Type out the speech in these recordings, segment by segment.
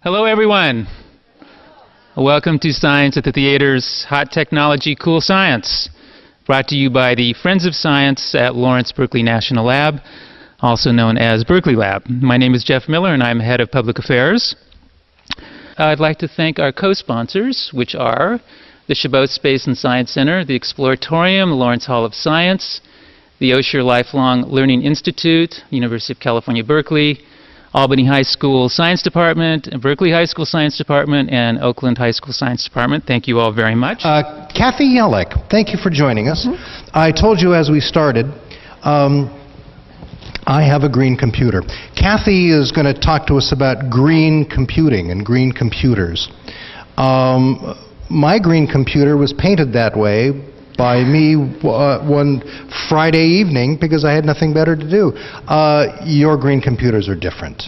Hello, everyone. Welcome to Science at the Theater's Hot Technology, Cool Science, brought to you by the Friends of Science at Lawrence Berkeley National Lab, also known as Berkeley Lab. My name is Jeff Miller, and I'm head of public affairs. I'd like to thank our co sponsors, which are the Chabot Space and Science Center, the Exploratorium, Lawrence Hall of Science, the Osher Lifelong Learning Institute, University of California, Berkeley, Albany High School Science Department, Berkeley High School Science Department, and Oakland High School Science Department. Thank you all very much. Uh, Kathy Yelick, thank you for joining us. Mm-hmm. I told you as we started, um, I have a green computer. Kathy is going to talk to us about green computing and green computers. Um, my green computer was painted that way by me uh, one Friday evening because I had nothing better to do. Uh, your green computers are different.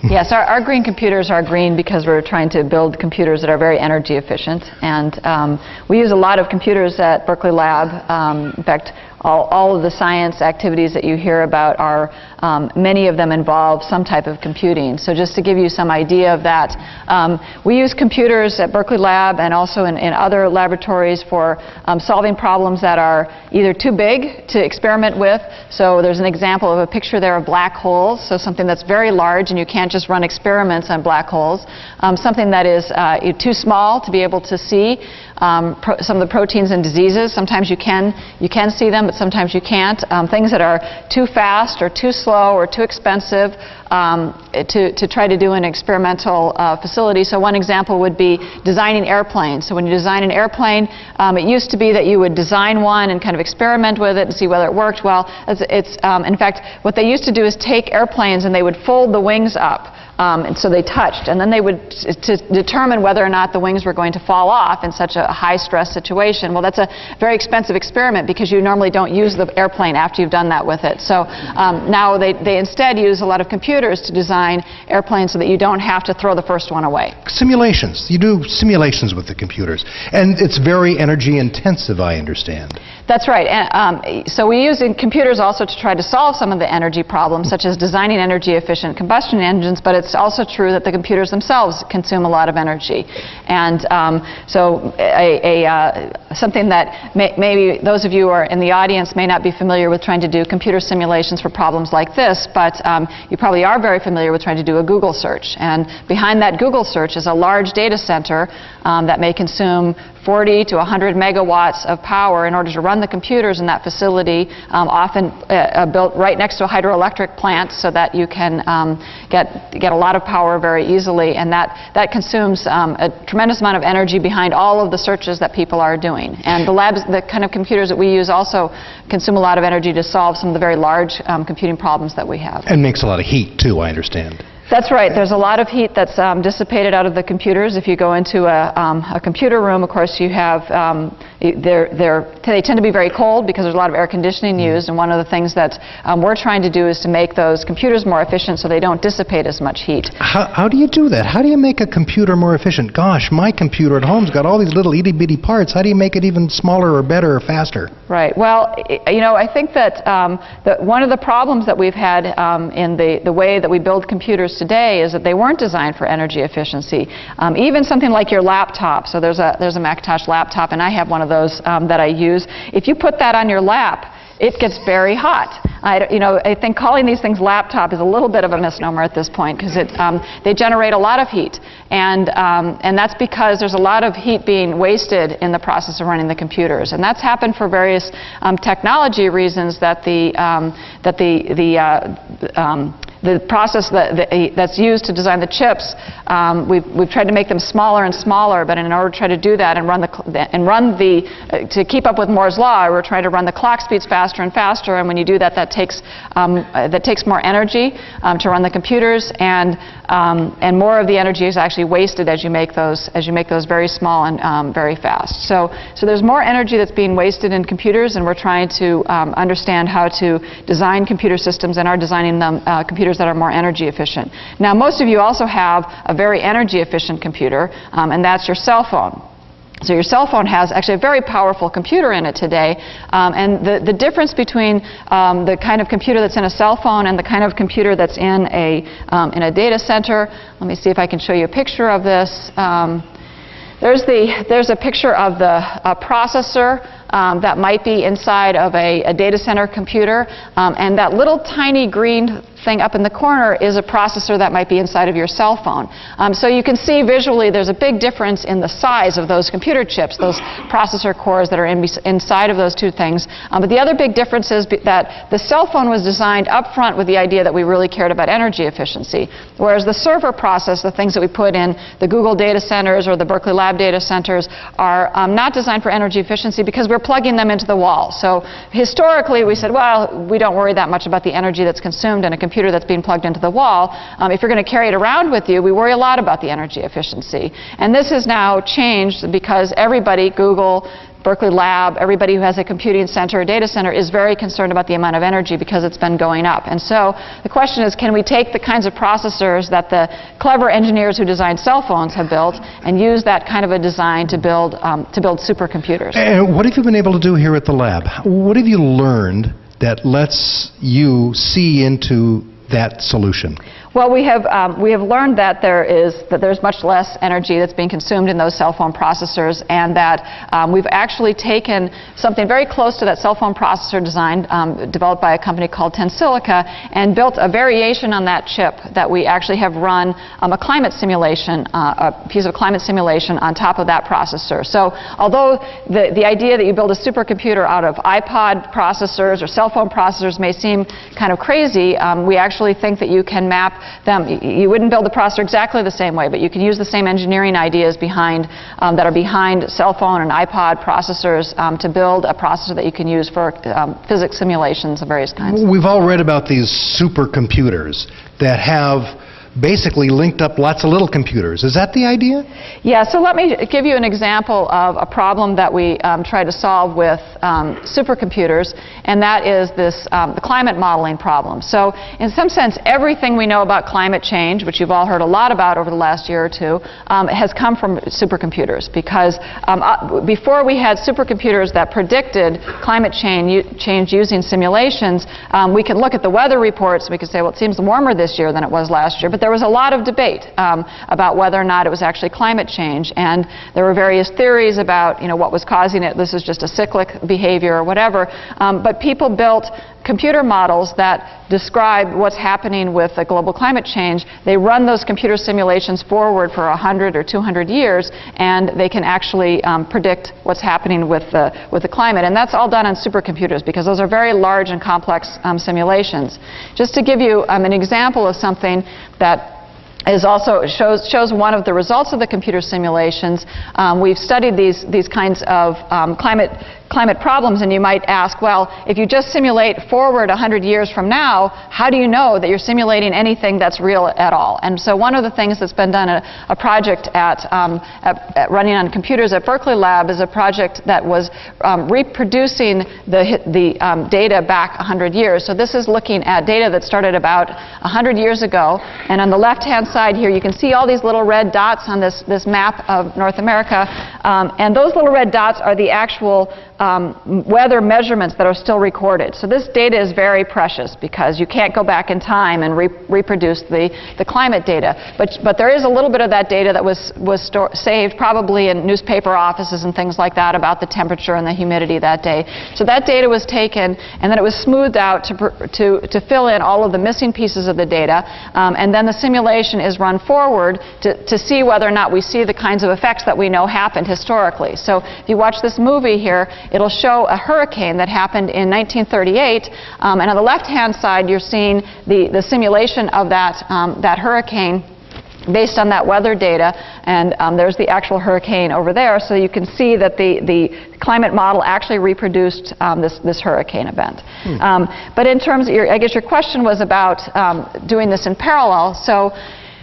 yes, our, our, green computers are green because we're trying to build computers that are very energy efficient. And um, we use a lot of computers at Berkeley Lab. Um, in fact, all, all of the science activities that you hear about are, um, many of them involve some type of computing. So just to give you some idea of that, um, we use computers at Berkeley Lab and also in, in other laboratories for um, solving problems that are either too big to experiment with. So there's an example of a picture there of black holes, so something that's very large and you can't just run experiments on black holes. Um, something that is uh, too small to be able to see um, some of the proteins and diseases. Sometimes you can, you can see them, but sometimes you can't. Um, things that are too fast or too slow or too expensive um, to, to try to do an experimental uh, facility. So one example would be designing airplanes. So when you design an airplane, um, it used to be that you would design one and kind of experiment with it and see whether it worked well. It's, it's um, in fact, what they used to do is take airplanes and they would fold the wings up. Um, and so they touched, and then they would to determine whether or not the wings were going to fall off in such a high stress situation. Well, that's a very expensive experiment because you normally don't use the airplane after you've done that with it. So um, now they, they instead use a lot of computers to design airplanes so that you don't have to throw the first one away. Simulations. You do simulations with the computers, and it's very energy intensive, I understand. That's right. And, um, so we use computers also to try to solve some of the energy problems, such as designing energy efficient combustion engines, but it's also true that the computers themselves consume a lot of energy. And um, so a, a uh, something that may, maybe those of you who are in the audience may not be familiar with trying to do computer simulations for problems like this, but um, you probably are very familiar with trying to do a Google search. And behind that Google search is a large data center um, that may consume 40 to 100 megawatts of power in order to run the computers in that facility, um, often uh, uh, built right next to a hydroelectric plant so that you can um, get, get a lot of power very easily. And that, that consumes um, a tremendous amount of energy behind all of the searches that people are doing. And the labs, the kind of computers that we use also consume a lot of energy to solve some of the very large um, computing problems that we have. And makes a lot of heat too, I understand. That's right. There's a lot of heat that's um, dissipated out of the computers. If you go into a, um, a computer room, of course, you have um, they're, they're, they tend to be very cold because there's a lot of air conditioning mm-hmm. used. And one of the things that um, we're trying to do is to make those computers more efficient so they don't dissipate as much heat. How, how do you do that? How do you make a computer more efficient? Gosh, my computer at home's got all these little itty bitty parts. How do you make it even smaller or better or faster? Right. Well, you know, I think that, um, that one of the problems that we've had um, in the, the way that we build computers today is that they weren't designed for energy efficiency. Um, even something like your laptop. So there's a, there's a Macintosh laptop, and I have one of those um, that I use. If you put that on your lap, it gets very hot. I, you know, I think calling these things laptop is a little bit of a misnomer at this point because um, they generate a lot of heat, and um, and that's because there's a lot of heat being wasted in the process of running the computers, and that's happened for various um, technology reasons that the um, that the the uh, um, the process that, that, that's used to design the chips, um, we've, we've tried to make them smaller and smaller, but in order to try to do that and run the, and run the uh, to keep up with Moore's law, we're trying to run the clock speeds faster and faster, and when you do that, that takes, um, uh, that takes more energy um, to run the computers, and, um, and more of the energy is actually wasted as you make those, as you make those very small and um, very fast. So, so there's more energy that's being wasted in computers, and we're trying to um, understand how to design computer systems and are designing them, uh, computers computers that are more energy efficient. Now, most of you also have a very energy efficient computer, um, and that's your cell phone. So your cell phone has actually a very powerful computer in it today. Um, and the, the difference between um, the kind of computer that's in a cell phone and the kind of computer that's in a, um, in a data center, let me see if I can show you a picture of this. Um, there's, the, there's a picture of the processor um, that might be inside of a, a data center computer. Um, and that little tiny green thing up in the corner is a processor that might be inside of your cell phone. Um, so you can see visually there's a big difference in the size of those computer chips, those processor cores that are in, inside of those two things. Um, but the other big difference is that the cell phone was designed up front with the idea that we really cared about energy efficiency, whereas the server process, the things that we put in the Google data centers or the Berkeley Lab data centers, are um, not designed for energy efficiency because we're plugging them into the wall. So historically we said, well, we don't worry that much about the energy that's consumed in a computer computer that's being plugged into the wall, um, if you're going to carry it around with you, we worry a lot about the energy efficiency. And this has now changed because everybody, Google, Berkeley Lab, everybody who has a computing center or data center is very concerned about the amount of energy because it's been going up. And so the question is, can we take the kinds of processors that the clever engineers who designed cell phones have built and use that kind of a design to build, um, to build supercomputers? And what have you been able to do here at the lab? What have you learned that lets you see into that solution? Well, we have, um, we have learned that, there is, that there's much less energy that's being consumed in those cell phone processors, and that um, we've actually taken something very close to that cell phone processor design um, developed by a company called Tensilica and built a variation on that chip that we actually have run um, a climate simulation, uh, a piece of climate simulation on top of that processor. So although the, the idea that you build a supercomputer out of iPod processors or cell phone processors may seem kind of crazy, um, we actually think that you can map them. You wouldn't build the processor exactly the same way, but you could use the same engineering ideas behind um, that are behind cell phone and iPod processors um, to build a processor that you can use for um, physics simulations of various kinds. We've all read about these supercomputers that have basically linked up lots of little computers. Is that the idea? Yeah, so let me give you an example of a problem that we um, try to solve with um, supercomputers, and that is this, um, the climate modeling problem. So in some sense, everything we know about climate change, which you've all heard a lot about over the last year or two, um, has come from supercomputers because um, uh, before we had supercomputers that predicted climate change, change using simulations, um, we could look at the weather reports, we could say, well, it seems warmer this year than it was last year, but there was a lot of debate um, about whether or not it was actually climate change. And there were various theories about, you know, what was causing it. This is just a cyclic behavior or whatever. Um, but people built computer models that describe what's happening with the global climate change. They run those computer simulations forward for 100 or 200 years, and they can actually um, predict what's happening with the, with the climate. And that's all done on supercomputers because those are very large and complex um, simulations. Just to give you um, an example of something that is also shows, shows one of the results of the computer simulations. Um, we've studied these, these kinds of um, climate climate problems, and you might ask, well, if you just simulate forward 100 years from now, how do you know that you're simulating anything that's real at all? And so one of the things that's been done, a, a project at, um, at, at, running on computers at Berkeley Lab is a project that was um, reproducing the, the um, data back 100 years. So this is looking at data that started about 100 years ago, and on the left-hand side here, you can see all these little red dots on this, this map of North America, um, and those little red dots are the actual um, weather measurements that are still recorded. So this data is very precious because you can't go back in time and re reproduce the, the climate data. But, but there is a little bit of that data that was, was saved probably in newspaper offices and things like that about the temperature and the humidity that day. So that data was taken and then it was smoothed out to, to, to fill in all of the missing pieces of the data. Um, and then the simulation is run forward to, to see whether or not we see the kinds of effects that we know happened historically. So if you watch this movie here, It'll show a hurricane that happened in 1938, um, and on the left-hand side, you're seeing the, the simulation of that, um, that hurricane based on that weather data, and um, there's the actual hurricane over there, so you can see that the, the climate model actually reproduced um, this, this hurricane event. Hmm. Um, but in terms, of your, I guess your question was about um, doing this in parallel. So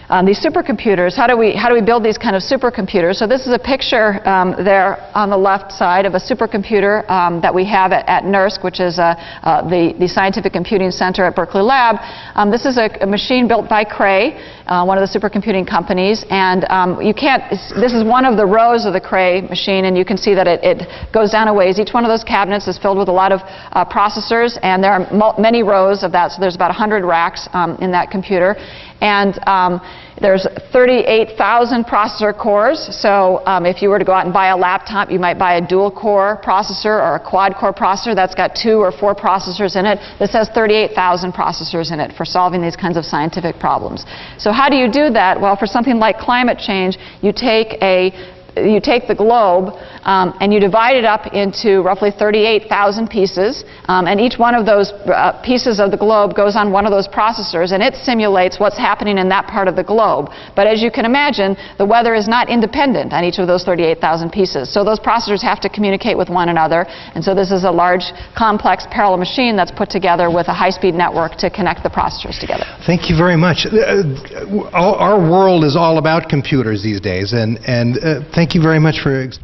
um, these supercomputers, how do, we, how do we build these kind of supercomputers? So this is a picture um, there on the left side of a supercomputer um, that we have at, at NERSC, which is uh, uh, the, the Scientific Computing Center at Berkeley Lab. Um, this is a, a, machine built by Cray, uh, one of the supercomputing companies, and um, you can't, this is one of the rows of the Cray machine, and you can see that it, it goes down a ways. Each one of those cabinets is filled with a lot of uh, processors, and there are many rows of that, so there's about 100 racks um, in that computer. And um, there's 38,000 processor cores. So um, if you were to go out and buy a laptop, you might buy a dual core processor or a quad core processor that's got two or four processors in it. This has 38,000 processors in it for solving these kinds of scientific problems. So how do you do that? Well, for something like climate change, you take a you take the globe um, and you divide it up into roughly 38,000 pieces, um, and each one of those uh, pieces of the globe goes on one of those processors, and it simulates what's happening in that part of the globe. But as you can imagine, the weather is not independent on each of those 38,000 pieces. So those processors have to communicate with one another, and so this is a large, complex parallel machine that's put together with a high-speed network to connect the processors together. Thank you very much. Uh, our world is all about computers these days, and, and uh, thank Thank you very much for explaining.